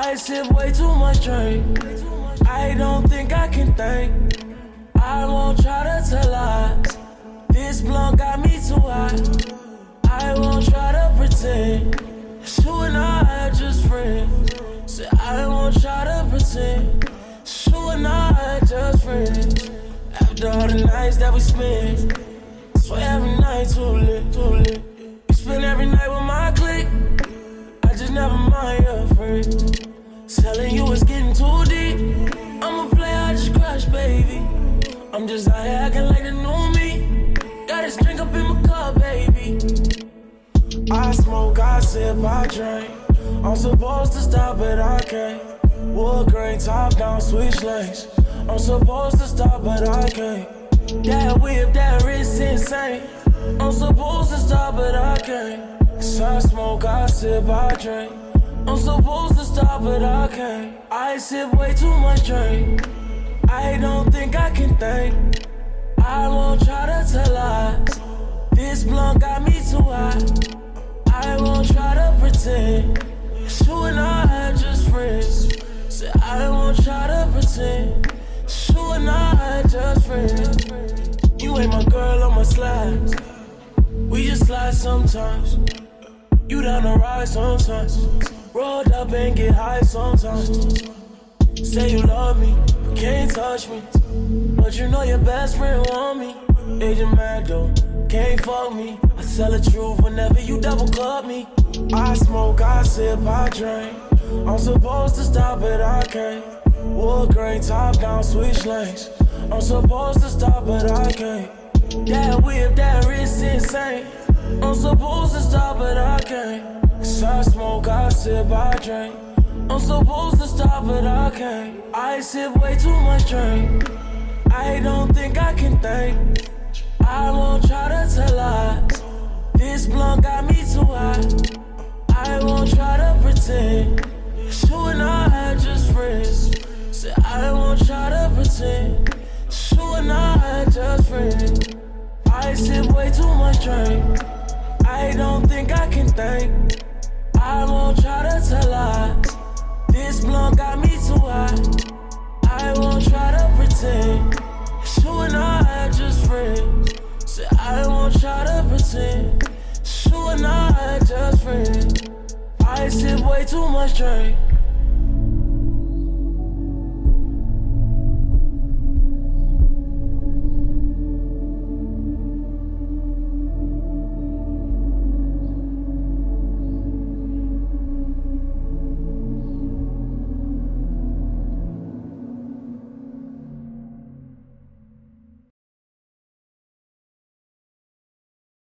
I sip way too much drink. I don't think I can think. I won't try to tell lies. This blunt got me too high. I won't try to pretend. You and I are just friends. Say I won't try to pretend. You and I are just friends. After all the nights that we spent, swear every night too lit, too lit. You spend every night with my clique. I just never mind your friends. I'm just out here acting like the new me. Got this drink up in my cup, baby. I smoke, I sip, I drink. I'm supposed to stop, but I can't. Wood grain, top down, switch lanes. I'm supposed to stop, but I can't. That whip, that wrist insane. I'm supposed to stop, but I can't. Cause I smoke, I sip, I drink. I'm supposed to stop, but I can't. I sip way too much drink. I don't think I can think. I won't try to tell lies. This blunt got me too high. I won't try to pretend. You and I are just friends. Say I won't try to pretend. You and I are just friends. You ain't my girl on my slides. We just slide sometimes. You down the ride sometimes. Rolled up and get high sometimes. Say you love me, but can't touch me. But you know your best friend want me. Agent Magdo, can't fuck me. I tell the truth whenever you double club me. I smoke, I sip, I drink. I'm supposed to stop, but I can't. Wood grain, top down, switch lanes. I'm supposed to stop, but I can't. That whip, that wrist insane. I'm supposed to stop, but I can't. Cause I smoke, I sip, I drink. I'm supposed to stop, but I can't. I sip way too much drink. I don't think I can think. I won't try to tell lies. This blunt got me too high. I won't try to pretend. You and I are just friends. Say I won't try to pretend. You and I are just friends. I sip way too much drink. I don't think I can think. I won't try to tell lies. I sip way too much drink.